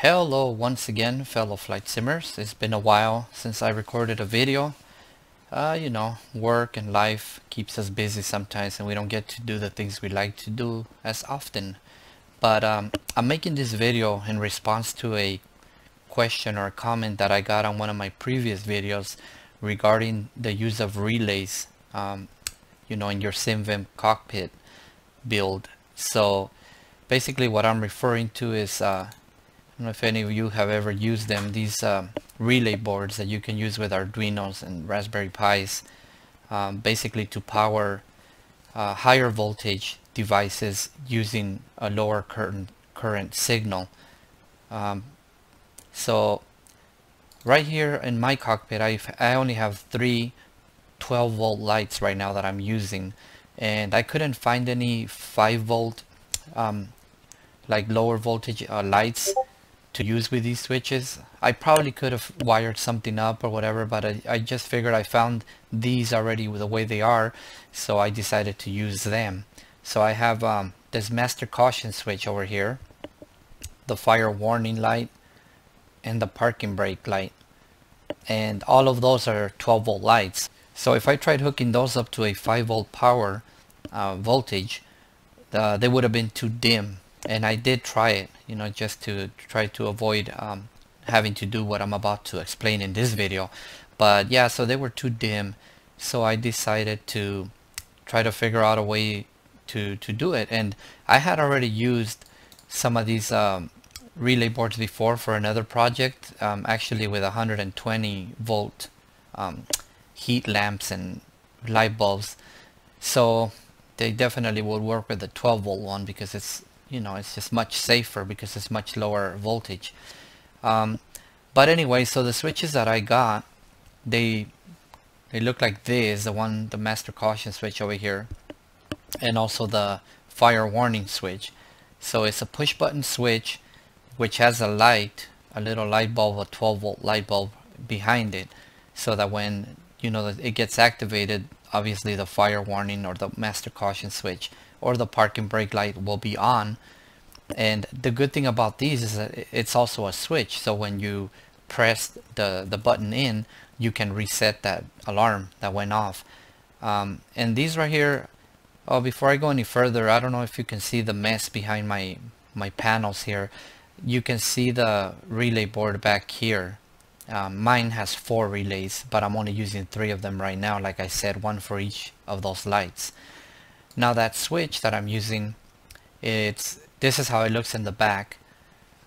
Hello once again fellow flight simmers. It's been a while since I recorded a video. Uh, you know, work and life keeps us busy sometimes and we don't get to do the things we like to do as often. But um, I'm making this video in response to a question or comment that I got on one of my previous videos regarding the use of relays, um, you know, in your SimVim cockpit build. So basically what I'm referring to is uh, if any of you have ever used them, these um, relay boards that you can use with Arduinos and Raspberry Pis, um, basically to power uh, higher voltage devices using a lower current, current signal. Um, so right here in my cockpit, i I only have three 12 volt lights right now that I'm using and I couldn't find any 5 volt um, like lower voltage uh, lights to use with these switches. I probably could have wired something up or whatever, but I, I just figured I found these already the way they are, so I decided to use them. So I have um, this master caution switch over here, the fire warning light, and the parking brake light. And all of those are 12 volt lights. So if I tried hooking those up to a 5 volt power uh, voltage, uh, they would have been too dim and I did try it you know just to try to avoid um, having to do what I'm about to explain in this video. But yeah so they were too dim. So I decided to try to figure out a way to to do it. And I had already used some of these um, relay boards before for another project um, actually with 120 volt um, heat lamps and light bulbs. So they definitely would work with the 12 volt one because it's you know it's just much safer because it's much lower voltage. Um, but anyway so the switches that I got they they look like this the one the master caution switch over here and also the fire warning switch. So it's a push button switch which has a light a little light bulb a 12 volt light bulb behind it so that when you know that it gets activated obviously the fire warning or the master caution switch or the parking brake light will be on. And the good thing about these is that it's also a switch. So when you press the the button in you can reset that alarm that went off. Um, and these right here oh before I go any further I don't know if you can see the mess behind my my panels here. You can see the relay board back here. Um, mine has four relays but I'm only using three of them right now. Like I said one for each of those lights now that switch that I'm using, it's this is how it looks in the back.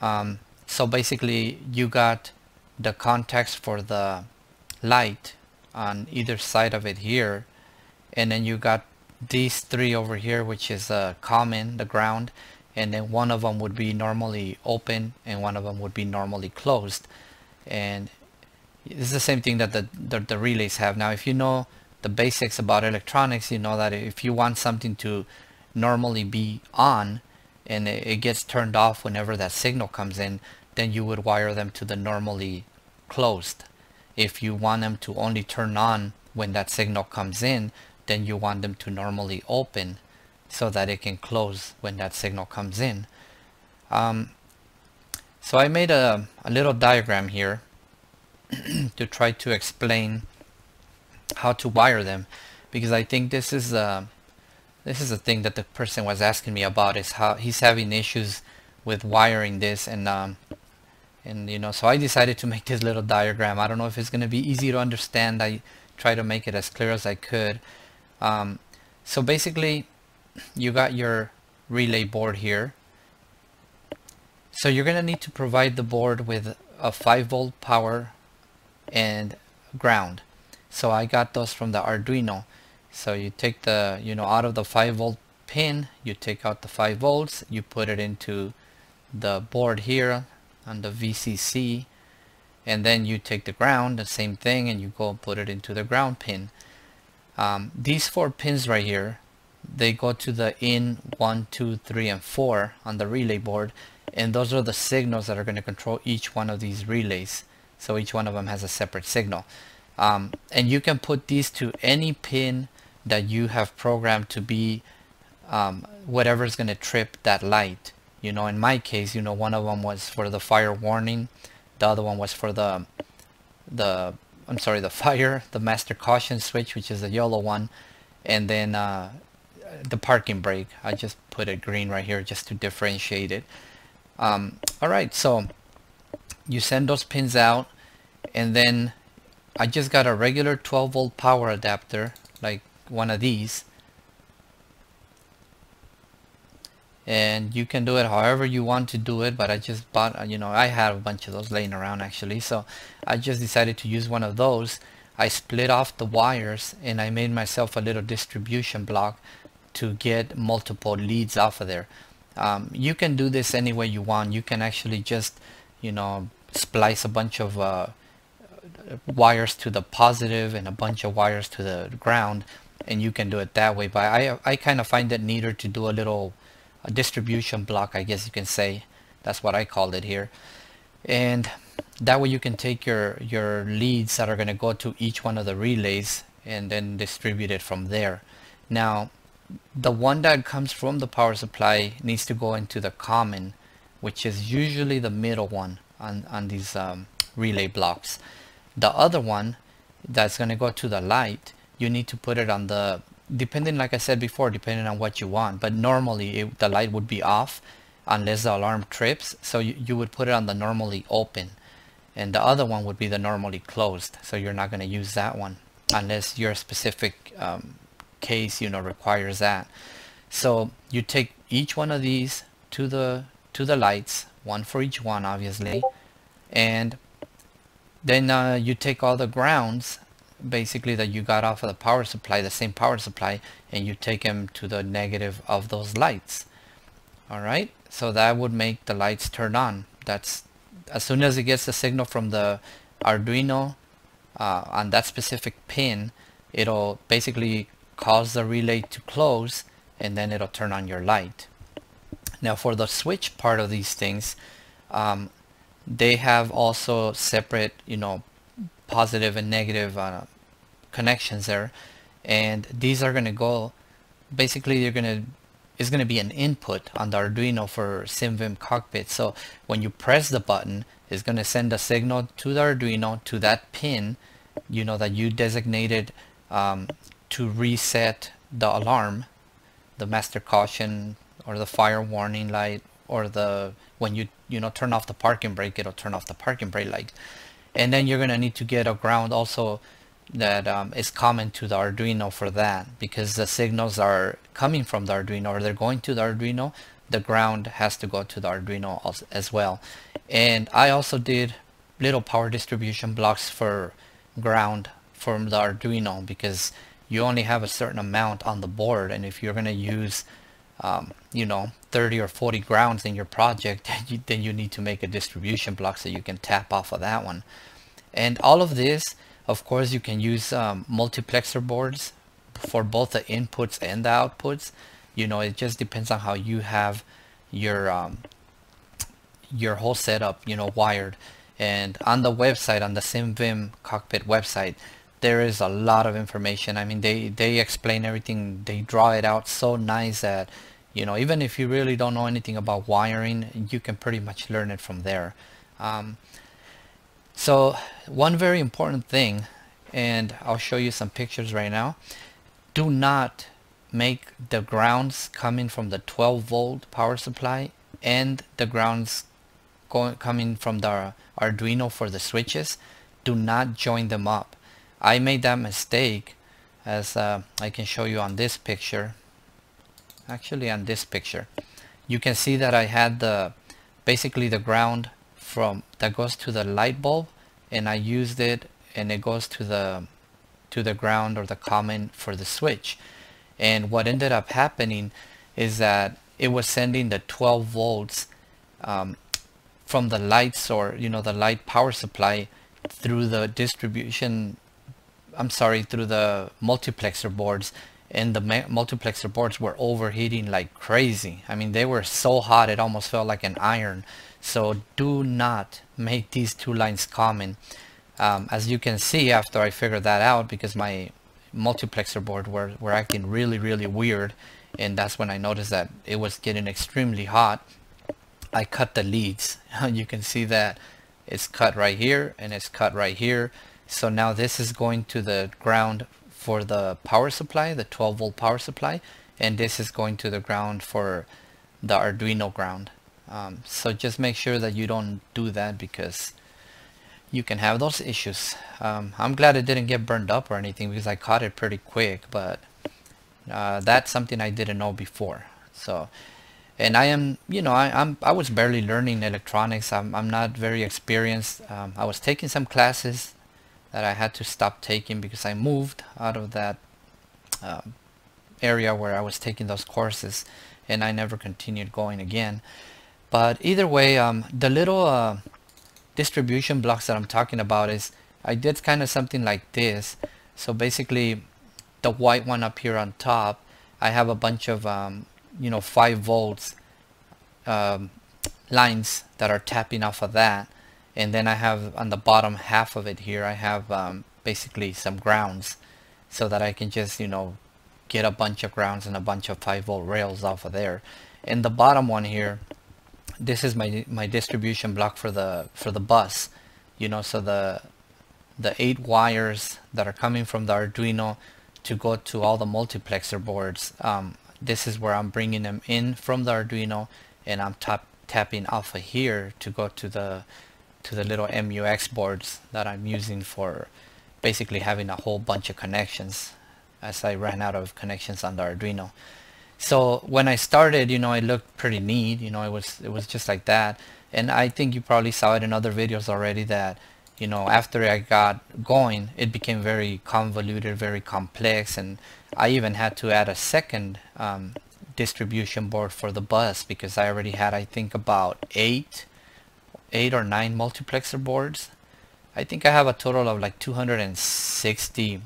Um, so basically you got the contacts for the light on either side of it here and then you got these three over here which is uh, common the ground and then one of them would be normally open and one of them would be normally closed and it's the same thing that the, the, the relays have now if you know the basics about electronics, you know that if you want something to normally be on and it gets turned off whenever that signal comes in, then you would wire them to the normally closed. If you want them to only turn on when that signal comes in, then you want them to normally open so that it can close when that signal comes in. Um, so I made a, a little diagram here to try to explain how to wire them because I think this is uh, this is the thing that the person was asking me about is how he's having issues with wiring this and um, and you know so I decided to make this little diagram. I don't know if it's gonna be easy to understand. I try to make it as clear as I could. Um, so basically you got your relay board here. So you're gonna need to provide the board with a 5 volt power and ground so I got those from the Arduino. So you take the you know out of the 5 volt pin you take out the 5 volts you put it into the board here on the VCC and then you take the ground the same thing and you go and put it into the ground pin. Um, these four pins right here they go to the in 1 2 3 and 4 on the relay board and those are the signals that are going to control each one of these relays. So each one of them has a separate signal um, and you can put these to any pin that you have programmed to be um, whatever is going to trip that light. You know in my case you know one of them was for the fire warning the other one was for the the I'm sorry the fire the master caution switch which is the yellow one and then uh, the parking brake. I just put a green right here just to differentiate it. Um, alright so you send those pins out and then I just got a regular 12 volt power adapter like one of these. And you can do it however you want to do it but I just bought you know I have a bunch of those laying around actually. So I just decided to use one of those. I split off the wires and I made myself a little distribution block to get multiple leads off of there. Um, you can do this any way you want. You can actually just you know splice a bunch of uh, wires to the positive and a bunch of wires to the ground and you can do it that way. But I, I kind of find it neater to do a little a distribution block I guess you can say. That's what I called it here. And that way you can take your your leads that are going to go to each one of the relays and then distribute it from there. Now the one that comes from the power supply needs to go into the common which is usually the middle one on, on these um, relay blocks the other one that's going to go to the light you need to put it on the depending like I said before depending on what you want but normally it, the light would be off unless the alarm trips so you, you would put it on the normally open. And the other one would be the normally closed so you're not going to use that one unless your specific um, case you know requires that. So you take each one of these to the to the lights one for each one obviously and then uh, you take all the grounds basically that you got off of the power supply, the same power supply, and you take them to the negative of those lights. Alright, so that would make the lights turn on. That's as soon as it gets the signal from the Arduino uh, on that specific pin, it'll basically cause the relay to close and then it'll turn on your light. Now for the switch part of these things, um, they have also separate, you know, positive and negative uh, connections there. And these are going to go basically you're going to is going to be an input on the Arduino for SimVim cockpit. So when you press the button it's going to send a signal to the Arduino to that pin you know that you designated um, to reset the alarm the master caution or the fire warning light or the when you you know turn off the parking brake it'll turn off the parking brake light. And then you're gonna need to get a ground also that um, is common to the Arduino for that because the signals are coming from the Arduino or they're going to the Arduino the ground has to go to the Arduino as, as well. And I also did little power distribution blocks for ground from the Arduino because you only have a certain amount on the board and if you're going to use um, you know 30 or 40 grounds in your project then you, then you need to make a distribution block so you can tap off of that one. And all of this of course you can use um, multiplexer boards for both the inputs and the outputs. You know it just depends on how you have your um, your whole setup you know wired. And on the website on the SimVim cockpit website there is a lot of information. I mean they they explain everything. They draw it out so nice that you know even if you really don't know anything about wiring you can pretty much learn it from there. Um, so one very important thing and I'll show you some pictures right now do not make the grounds coming from the 12 volt power supply and the grounds going coming from the Arduino for the switches. Do not join them up I made that mistake as uh, I can show you on this picture. Actually on this picture. You can see that I had the basically the ground from that goes to the light bulb and I used it and it goes to the to the ground or the common for the switch. And what ended up happening is that it was sending the 12 volts um, from the lights or you know the light power supply through the distribution I'm sorry through the multiplexer boards and the multiplexer boards were overheating like crazy. I mean, they were so hot it almost felt like an iron. So do not make these two lines common. Um, as you can see after I figured that out because my multiplexer board were, were acting really, really weird. And that's when I noticed that it was getting extremely hot. I cut the leads you can see that it's cut right here and it's cut right here so now this is going to the ground for the power supply the 12 volt power supply and this is going to the ground for the Arduino ground. Um, so just make sure that you don't do that because you can have those issues. Um, I'm glad it didn't get burned up or anything because I caught it pretty quick but uh, that's something I didn't know before. So and I am you know I, am I was barely learning electronics. I'm, I'm not very experienced. Um, I was taking some classes that I had to stop taking because I moved out of that um, area where I was taking those courses and I never continued going again. But either way um, the little uh, distribution blocks that I'm talking about is I did kind of something like this. So basically the white one up here on top I have a bunch of um, you know 5 volts um, lines that are tapping off of that and then I have on the bottom half of it here I have um, basically some grounds so that I can just you know get a bunch of grounds and a bunch of 5 volt rails off of there. And the bottom one here this is my my distribution block for the for the bus you know so the the eight wires that are coming from the Arduino to go to all the multiplexer boards um, this is where I'm bringing them in from the Arduino and I'm tap tapping off of here to go to the to the little MUX boards that I'm using for basically having a whole bunch of connections as I ran out of connections on the Arduino. So when I started, you know, it looked pretty neat. You know, it was it was just like that. And I think you probably saw it in other videos already that, you know, after I got going, it became very convoluted, very complex, and I even had to add a second um, distribution board for the bus because I already had, I think, about eight, eight or nine multiplexer boards. I think I have a total of like 260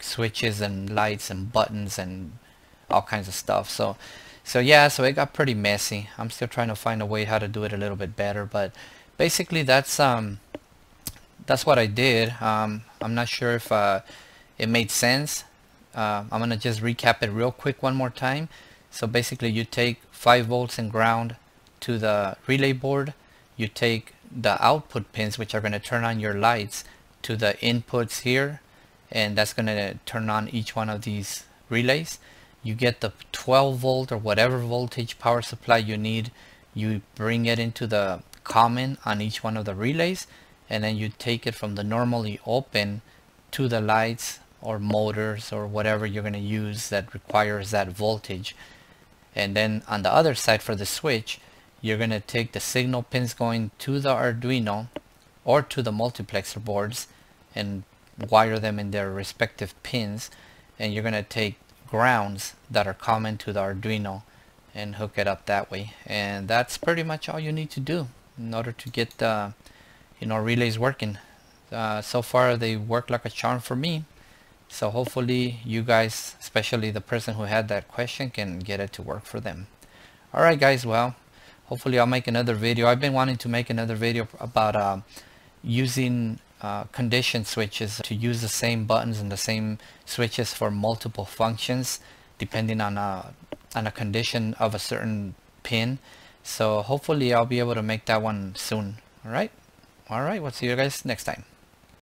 switches and lights and buttons and all kinds of stuff. So so yeah so it got pretty messy. I'm still trying to find a way how to do it a little bit better but basically that's um that's what I did. Um, I'm not sure if uh, it made sense. Uh, I'm gonna just recap it real quick one more time. So basically you take 5 volts and ground to the relay board you take the output pins which are going to turn on your lights to the inputs here and that's going to turn on each one of these relays. You get the 12 volt or whatever voltage power supply you need. You bring it into the common on each one of the relays and then you take it from the normally open to the lights or motors or whatever you're going to use that requires that voltage. And then on the other side for the switch you're going to take the signal pins going to the Arduino or to the multiplexer boards and wire them in their respective pins and you're going to take grounds that are common to the Arduino and hook it up that way. And that's pretty much all you need to do in order to get the you know relays working. Uh, so far they work like a charm for me. So hopefully you guys especially the person who had that question can get it to work for them. Alright guys. Well hopefully I'll make another video. I've been wanting to make another video about uh, using uh, condition switches to use the same buttons and the same switches for multiple functions depending on a, on a condition of a certain pin. So hopefully I'll be able to make that one soon. Alright alright we'll see you guys next time